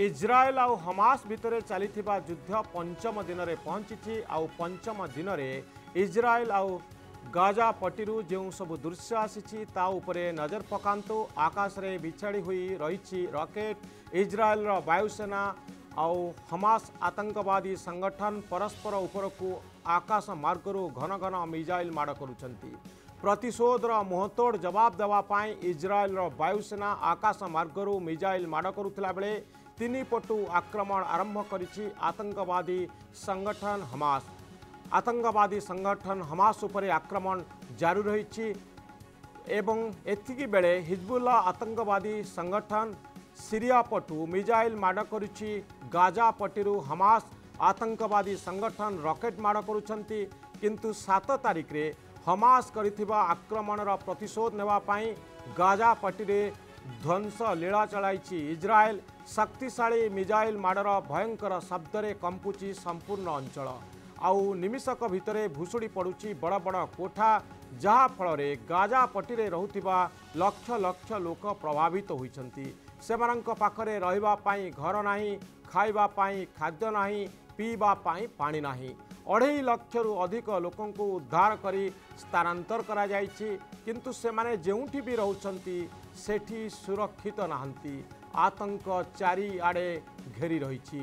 इज्राएल आउ हमास भित्र चालिति युद्ध पञ्चम दिन पहचिति आउ पञ्चम दिन इज्राएल आउ गजापटी जो सबु दृश्य आसि तापर नजर पकाशले विछाडी रहि रकेट इज्राएल वायुसेना वयुसेना हमास आतंकवादी संगठन परस्पर उप आकाश मर्गहरू घन घन मिजाइल माड गर्ुल प्रतिशोध र मुहतोड जवाब देवाप इज्राएल र वयुसेना आकाश मर्गहरू मिजाइल माड गर्ुला बेले तीन पटु आक्रमण आरंभ कर आतंकवादी संगठन हमास आतंकवादी संगठन हमास उपर आक्रमण जारी रही एवं बेले हिजबुल्ला आतंकवादी संगठन सीरिया पटु मिजाइल माड़ कर गाजा पटी हमास आतंकवादी संगठन रकेट माड़ करुँच किंतु सात तारीख में हमास कर आक्रमणर प्रतिशोध नेवाई गाजा पटी ध्वंस लीला चलै इज्राएल शक्तिशा मिजाइल माडर भयङ्कर शब्दले कम्पुचि सम्पूर्ण अञ्च आउिषक भित्र भुसुडी पडुँ बडबड कोठा जहाँफल गाजापट्टि रह लक्ष लोक प्रभावित हुन्छ पाखेर र घर नै खाप खाद्य नै पिवा ଅଢ଼େଇ ଲକ୍ଷରୁ ଅଧିକ ଲୋକଙ୍କୁ ଉଦ୍ଧାର କରି ସ୍ଥାନାନ୍ତର କରାଯାଇଛି କିନ୍ତୁ ସେମାନେ ଯେଉଁଠି ବି ରହୁଛନ୍ତି ସେଠି ସୁରକ୍ଷିତ ନାହାନ୍ତି ଆତଙ୍କ ଚାରିଆଡ଼େ ଘେରି ରହିଛି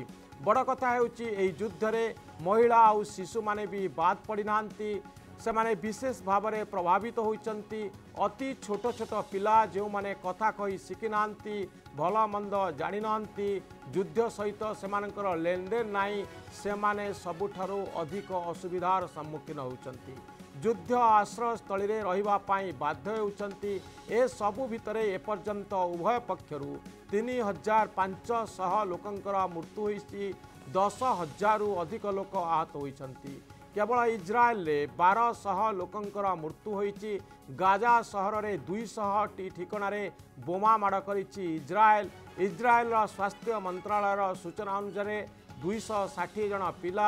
ବଡ଼ କଥା ହେଉଛି ଏହି ଯୁଦ୍ଧରେ ମହିଳା ଆଉ ଶିଶୁମାନେ ବି ବାଦ୍ ପଡ଼ିନାହାନ୍ତି त्यो विशेष भावना प्रभावित हुन्छ अति छोट छोट पा जो भने कथािना भल मन्द जाने युद्ध सहित समालेनदेन नै समाज सबुठाउँ अधिक असुविधार सम्मुखीन हेर्ने युद्ध आश्रय स्थलले बाध्य बाध्यसबु भ पर्न्त उभय पक्षहरू तिन हजार पाँच सह मृत्यु मृत्युहस दस हजारु अधिक लोक आहत हुन्छ କେବଳ ଇସ୍ରାଏଲରେ ବାରଶହ ଲୋକଙ୍କର ମୃତ୍ୟୁ ହୋଇଛି ଗାଜା ସହରରେ ଦୁଇଶହଟି ଠିକଣାରେ ବୋମା ମାଡ଼ କରିଛି ଇସ୍ରାଏଲ ଇସ୍ରାଏଲର ସ୍ୱାସ୍ଥ୍ୟ ମନ୍ତ୍ରଣାଳୟର ସୂଚନା ଅନୁଯାୟୀ ଦୁଇଶହ ଷାଠିଏ ଜଣ ପିଲା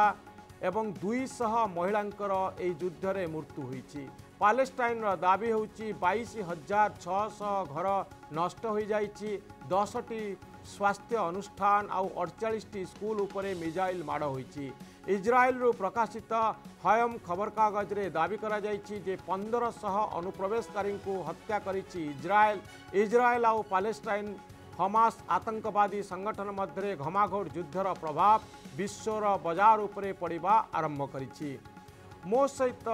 ଏବଂ ଦୁଇଶହ ମହିଳାଙ୍କର ଏହି ଯୁଦ୍ଧରେ ମୃତ୍ୟୁ ହୋଇଛି ପାଲେଷ୍ଟାଇନ୍ର ଦାବି ହେଉଛି ବାଇଶ ହଜାର ଛଅଶହ ଘର ନଷ୍ଟ ହୋଇଯାଇଛି ଦଶଟି स्वास्थ्य अनुष्ठान आउ अडचिस स्कुल मिजाइल माड हुन्छ रु प्रकाशित हयम खबरकग्रे दावी पन्ध्र को हत्या गरिज्राएल इज्राएल आउ पालेन हमास आतंकवादी संगठन मध्य घोट युद्धर प्रभाव विश्वर बजार मो सहित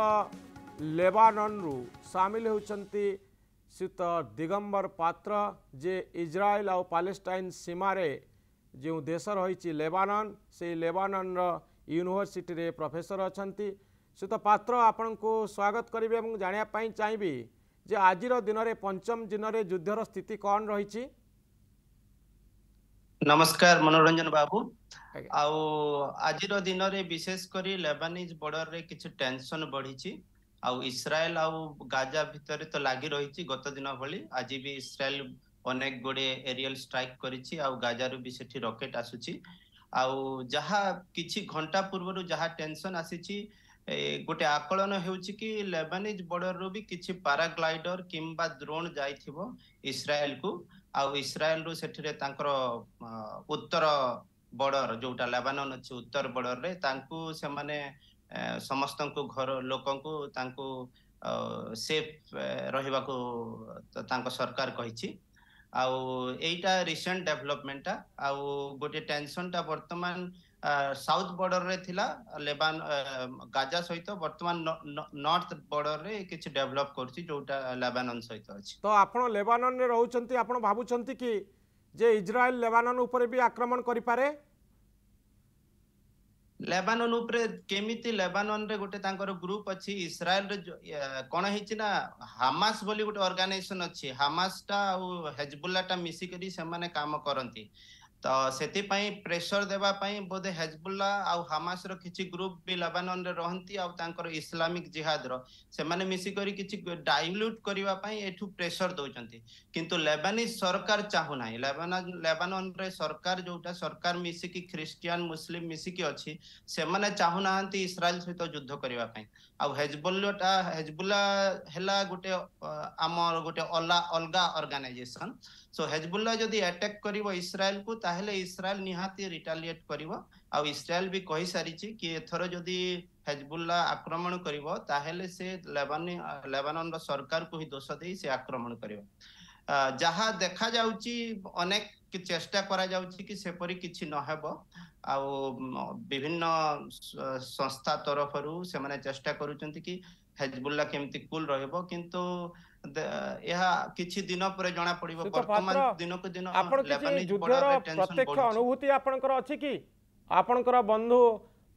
लेबानन रु साम हुन्छ ଶ୍ରୀତ ଦିଗମ୍ବର ପାତ୍ର ଯେ ଇସ୍ରାଏଲ ଆଉ ପାଲେଷ୍ଟାଇନ୍ ସୀମାରେ ଯେଉଁ ଦେଶ ରହିଛି ଲେବାନନ୍ ସେଇ ଲେବାନନ୍ର ୟୁନିଭର୍ସିଟିରେ ପ୍ରଫେସର ଅଛନ୍ତି ଶ୍ରୀତ ପାତ୍ର ଆପଣଙ୍କୁ ସ୍ୱାଗତ କରିବି ଏବଂ ଜାଣିବା ପାଇଁ ଚାହିଁବି ଯେ ଆଜିର ଦିନରେ ପଞ୍ଚମ ଦିନରେ ଯୁଦ୍ଧର ସ୍ଥିତି କ'ଣ ରହିଛି ନମସ୍କାର ମନୋରଞ୍ଜନ ବାବୁ ଆଉ ଆଜିର ଦିନରେ ବିଶେଷ କରି ଲେବାନିଜ୍ ବର୍ଡ଼ରରେ କିଛି ଟେନସନ୍ ବଢ଼ିଛି ଆଉ ଇସ୍ରାଏଲ ଆଉ ଗାଜା ଭିତରେ ତ ଲାଗି ରହିଛି ଗତ ଦିନ ଭଳି ଆଜି ବି ଇସ୍ରାଏଲ ଅନେକ ଗୁଡ଼ିଏ ଏରିଆଲ ଷ୍ଟ୍ରାଇକ୍ କରିଛି ଆଉ ଗାଜାରୁ ବି ସେଠି ରକେଟ୍ ଆସୁଛି ଆଉ ଯାହା କିଛି ଘଣ୍ଟା ପୂର୍ବରୁ ଯାହା ଟେନସନ୍ ଆସିଛି ଗୋଟେ ଆକଳନ ହେଉଛି କି ଲେବାନିଜ ବର୍ଡରରୁ ବି କିଛି ପାରାଗ୍ଲାଇଡର କିମ୍ବା ଦ୍ରୋଣ ଯାଇଥିବ ଇସ୍ରାଏଲକୁ ଆଉ ଇସ୍ରାଏଲରୁ ସେଠାରେ ତାଙ୍କର ଉତ୍ତର ବର୍ଡର ଯୋଉଟା ଲେବାନନ ଅଛି ଉତ୍ତର ବର୍ଡରରେ ତାଙ୍କୁ ସେମାନେ ସମସ୍ତଙ୍କୁ ଘର ଲୋକଙ୍କୁ ତାଙ୍କୁ ସେଫ୍ ରହିବାକୁ ତାଙ୍କ ସରକାର କହିଛି ଆଉ ଏଇଟା ରିସେଣ୍ଟ ଡେଭଲପମେଣ୍ଟଟା ଆଉ ଗୋଟିଏ ଟେନସନ୍ଟା ବର୍ତ୍ତମାନ ସାଉଥ ବର୍ଡରରେ ଥିଲା ଲେବାନ ଗାଜା ସହିତ ବର୍ତ୍ତମାନ ନର୍ଥ ବର୍ଡରରେ କିଛି ଡେଭଲପ୍ କରୁଛି ଯେଉଁଟା ଲେବାନନ ସହିତ ଅଛି ତ ଆପଣ ଲେବାନନରେ ରହୁଛନ୍ତି ଆପଣ ଭାବୁଛନ୍ତି କି ଯେ ଇସ୍ରାଏଲ ଲେବାନନ ଉପରେ ବି ଆକ୍ରମଣ କରିପାରେ ଲେବାନନ ଉପରେ କେମିତି ଲେବାନନରେ ଗୋଟେ ତାଙ୍କର ଗ୍ରୁପ ଅଛି ଇସ୍ରାଏଲ ରେ କଣ ହେଇଛି ନା ହାମାସ ବୋଲି ଗୋଟେ ଅର୍ଗାନାଇଜେସନ ଅଛି ହାମାସଟା ଆଉ ହେଜବୁଲ୍ଲାଟା ମିଶିକରି ସେମାନେ କାମ କରନ୍ତି ତ ସେଥିପାଇଁ ପ୍ରେସର ଦେବା ପାଇଁ ବୋଧେ ହେଜବୁଲ୍ଲା ଆଉ ହାମାସର କିଛି ଗ୍ରୁପ ବି ଲେବାନନରେ ରହନ୍ତି ଆଉ ତାଙ୍କର ଇସଲାମିକ ଜିହାଦର ସେମାନେ ମିଶିକରି କିଛି ଡାଇଲ୍ୟୁଟ୍ କରିବା ପାଇଁ ଏଠୁ ପ୍ରେସର ଦେଉଛନ୍ତି କିନ୍ତୁ ଲେବାନିଜ ସରକାର ଚାହୁଁନାହିଁ ଲେବାନନରେ ସରକାର ଯୋଉଟା ସରକାର ମିଶିକି ଖ୍ରୀଷ୍ଟିଆନ ମୁସଲିମ ମିଶିକି ଅଛି ସେମାନେ ଚାହୁଁନାହାନ୍ତି ଇସ୍ରାଏଲ ସହିତ ଯୁଦ୍ଧ କରିବା ପାଇଁ ଆଉ ହେଜବୁଲ୍ଲାଟା ହେଜବୁଲ୍ଲା ହେଲା ଗୋଟେ ଆମର ଗୋଟେ ଅଲଗା ଅଲଗା ଅର୍ଗାନାଇଜେସନ সো হেজবুল্লা যদি আটাক করিব ইসরায়েলকু তাহলে ইসরায়েল নিহাতি রিটালিয়েট করিব ଆଉ ଇସ୍ରାଏଲ ବି କହିସାରିଛି କି ଏଥର ଯଦି ହେଜବୁଲ୍ଲା ଆକ୍ରମଣ କରିବ ତାହେଲେ ସେ ଲେବାନି ଲେବାନନର ସରକାରକୁ ହିଁ ଦୋଷ ଦେଇ ସେ ଆକ୍ରମଣ କରିବ ଯାହା ଦେଖାଯାଉଛି ଅନେକ ଚେଷ୍ଟା କରାଯାଉଛି କି ସେପରି କିଛି ନହେବ ଆଉ ବିଭିନ୍ନ ସଂସ୍ଥା ତରଫରୁ ସେମାନେ ଚେଷ୍ଟା କରୁଛନ୍ତି କି ହେଜବୁଲ୍ଲା କେମିତି କୁଲ୍ ରହିବ କିନ୍ତୁ ଏହା କିଛି ଦିନ ପରେ ଜଣା ପଡିବ ବର୍ତ୍ତମାନ ଦିନକୁ ଦିନ ଆପଣ କିଛି ଯୁଦ୍ଧର ପ୍ରତ୍ୟକ୍ଷ ଅନୁଭୂତି ଆପଣଙ୍କର ଅଛି କି ଆପଣଙ୍କର ବନ୍ଧୁ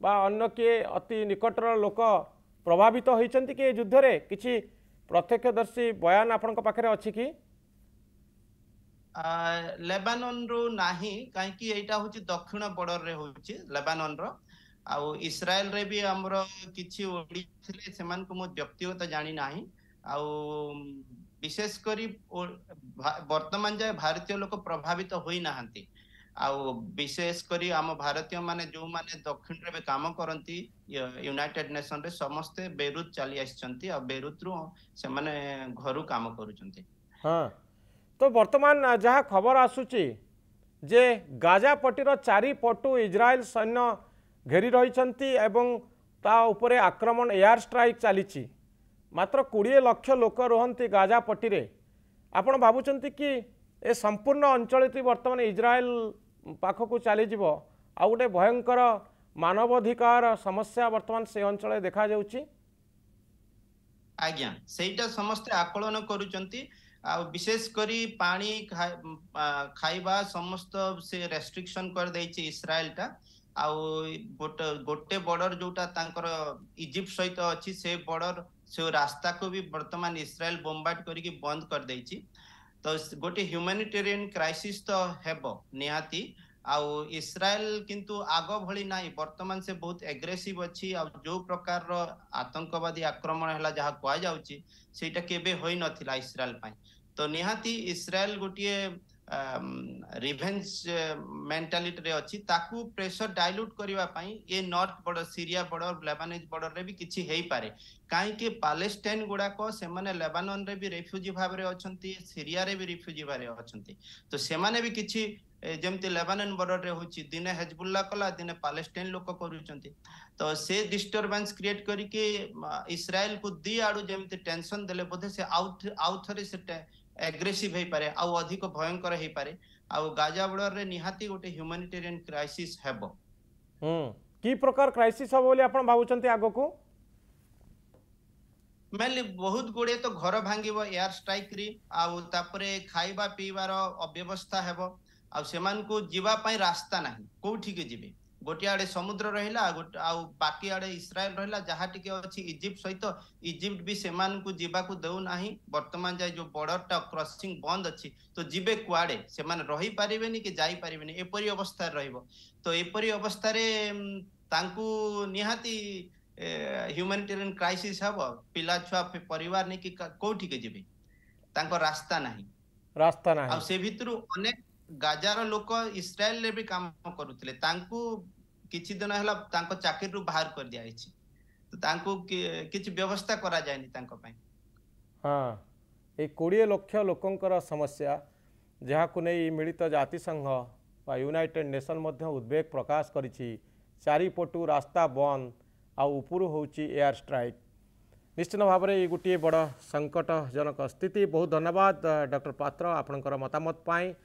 ବା ଅନ୍ୟ କିଏ ଅତି ନିକଟର ଲୋକ ପ୍ରଭାବିତ ହୋଇଛନ୍ତି କି ଏ ଯୁଦ୍ଧରେ କିଛି ପ୍ରତ୍ୟକ୍ଷଦର୍ଶୀ ବୟାନ ଆପଣଙ୍କ ପାଖରେ ଅଛି କି ନାହିଁ କାହିଁକି ଏଇଟା ହଉଛି ଦକ୍ଷିଣ ବର୍ଡରରେ ହଉଛି ଲେବାନନର ଆଉ ଇସ୍ରାଏଲରେ ବି ଆମର କିଛି ଓଡ଼ିଆ ଥିଲେ ସେମାନଙ୍କୁ ମୁଁ ବ୍ୟକ୍ତିଗତ ଜାଣିନାହିଁ ଆଉ ବିଶେଷ କରି ବର୍ତ୍ତମାନ ଯାଏ ଭାରତୀୟ ଲୋକ ପ୍ରଭାବିତ ହୋଇନାହାନ୍ତି ଆଉ ବିଶେଷ କରି ଆମ ଭାରତୀୟମାନେ ଯେଉଁମାନେ ଦକ୍ଷିଣରେ ଏବେ କାମ କରନ୍ତି ୟୁନାଇଟେଡ଼ ନେସନରେ ସମସ୍ତେ ବେରୁତ ଚାଲି ଆସିଛନ୍ତି ଆଉ ବେରୁତରୁ ସେମାନେ ଘରୁ କାମ କରୁଛନ୍ତି ହଁ ତ ବର୍ତ୍ତମାନ ଯାହା ଖବର ଆସୁଛି ଯେ ଗାଜାପଟିର ଚାରିପଟୁ ଇସ୍ରାଏଲ ସୈନ୍ୟ ଘେରି ରହିଛନ୍ତି ଏବଂ ତା ଉପରେ ଆକ୍ରମଣ ଏୟାର ଷ୍ଟ୍ରାଇକ୍ ଚାଲିଛି ମାତ୍ର କୋଡ଼ିଏ ଲକ୍ଷ ଲୋକ ରୁହନ୍ତି ଗାଜା ପଟିରେ ଆପଣ ଭାବୁଛନ୍ତି କି ଏ ସମ୍ପୂର୍ଣ୍ଣ ଅଞ୍ଚଳଟି ବର୍ତ୍ତମାନ ଇସ୍ରାଏଲ ପାଖକୁ ଚାଲିଯିବ ଆଉ ଗୋଟେ ଭୟଙ୍କର ମାନବାଧିକାର ସମସ୍ୟା ବର୍ତ୍ତମାନ ସେ ଅଞ୍ଚଳରେ ଦେଖାଯାଉଛି ଆଜ୍ଞା ସେଇଟା ସମସ୍ତେ ଆକଳନ କରୁଛନ୍ତି ଆଉ ବିଶେଷ କରି ପାଣି ଖାଇବା ସମସ୍ତ ସେ ରେଷ୍ଟ୍ରିକ୍ସନ କରିଦେଇଛି ଇସ୍ରାଏଲଟା ଆଉ ଗୋଟେ ବର୍ଡର ଯୋଉଟା ତାଙ୍କର ଇଜିପ୍ଟ ସହିତ ଅଛି ସେ ବର୍ଡର ସେ ରାସ୍ତାକୁ ବି ବର୍ତ୍ତମାନ ଇସ୍ରାଏଲ ବୋମ୍ବାର୍ଡ କରିକି ବନ୍ଦ କରିଦେଇଛି ତ ଗୋଟେ ହ୍ୟୁମାନିଟେରିଆନ କ୍ରାଇସିସ୍ ତ ହେବ ନିହାତି ଆଉ ଇସ୍ରାଏଲ କିନ୍ତୁ ଆଗ ଭଳି ନାହିଁ ବର୍ତ୍ତମାନ ସେ ବହୁତ ଏଗ୍ରେସିଭ ଅଛି ଆଉ ଯୋଉ ପ୍ରକାରର ଆତଙ୍କବାଦୀ ଆକ୍ରମଣ ହେଲା ଯାହା କୁହାଯାଉଛି ସେଇଟା କେବେ ହୋଇନଥିଲା ଇସ୍ରାଏଲ ପାଇଁ ତ ନିହାତି ଇସ୍ରାଏଲ ଗୋଟିଏ ରିଭେଞ୍ଜ ମେଣ୍ଟାଲିଟିରେ ଅଛି ତାକୁ ପ୍ରେସର ଡାଇଲ୍ୟୁଟ୍ କରିବା ପାଇଁ ଏ north border Syria border Lebanese ବର୍ଡରରେ ବି କିଛି ହେଇପାରେ କାହିଁକି ପାଲେଷ୍ଟାଇନ୍ ଗୁଡ଼ାକ ସେମାନେ ଲେବାନନରେ ବି ରେଫ୍ୟୁଜି ଭାବରେ ଅଛନ୍ତି ସିରିଆରେ ବି ରେଫ୍ୟୁଜି ଭାବରେ ଅଛନ୍ତି ତ ସେମାନେ ବି କିଛି ଯେମିତି ଲେବାନନ ବର୍ଡରରେ ହେଉଛି ଦିନେ ହେଜବୁଲ୍ଲା କଲା ଦିନେ ପାଲେଷ୍ଟାଇନ୍ ଲୋକ କରୁଛନ୍ତି ତ ସେ ଡିଷ୍ଟର୍ବାନ୍ସ କ୍ରିଏଟ୍ କରିକି ଇସ୍ରାଏଲକୁ ଦି ଆଡ଼ୁ ଯେମିତି ଟେନସନ୍ ଦେଲେ ବୋଧେ ସେ ଆଉ ଆଉ ଥରେ ସେ ଆଗ୍ରେସିଭ୍ ହେଇପାରେ ଆଉ ଅଧିକ ଭୟଙ୍କର ହେଇପାରେ ଆଉ ଗାଜା ବର୍ଡରରେ ନିହାତି ଗୋଟେ ହ୍ୟୁମାନିଟେରିଆନ କ୍ରାଇସିସ୍ ହେବ କି ପ୍ରକାର କ୍ରାଇସିସ୍ ହେବ ବୋଲି ଆପଣ ଭାବୁଛନ୍ତି ଆଗକୁ ମେନଲି ବହୁତ ଗୁଡିଏ ତ ଘର ଭାଙ୍ଗିବ ଏୟାର ଷ୍ଟ୍ରାଇକରେ ଆଉ ତାପରେ ଖାଇବା ପିଇବାର ଅବ୍ୟବସ୍ଥା ହେବ ଆଉ ସେମାନଙ୍କୁ ଯିବା ପାଇଁ ରାସ୍ତା ନାହିଁ କୋଉଠିକି ଯିବେ गोटे आड़े समुद्र रहिला आ बाकी आड़े इस्राएल रहिला जहाँ टिके अच्छी इजिप्ट सहित इजिप्ट भी को से देना बर्तमान जाए जो बॉर्डर टा क्रसिंग बंद अच्छी तो जी कड़े से रही पारे कि जापारे एपरी अवस्था रो एपरी अवस्था निहाती ह्यूमानिटेरियन क्राइसीस हब पिला छुआ पर नहीं कौटिके जी रास्ता ना रास्ता ना से भितर अनेक गाजार लोक इस्राएल भी कम करुले किसी दिन है चाकर रू बाहर कर दिया तो किसी व्यवस्था करा जाए हाँ ये कोड़े लक्ष लोकर समस्या जहाँ कुने मिलित जातिसंघ व यूनाइटेड नेशन उद्वेग प्रकाश कर चारिपटू रास्ता बंद आऊर होयार स्ट्राइक निश्चित भाव ये गोटे बड़ संकट जनक स्थिति बहुत धन्यवाद डॉक्टर पात्र आपण मतामत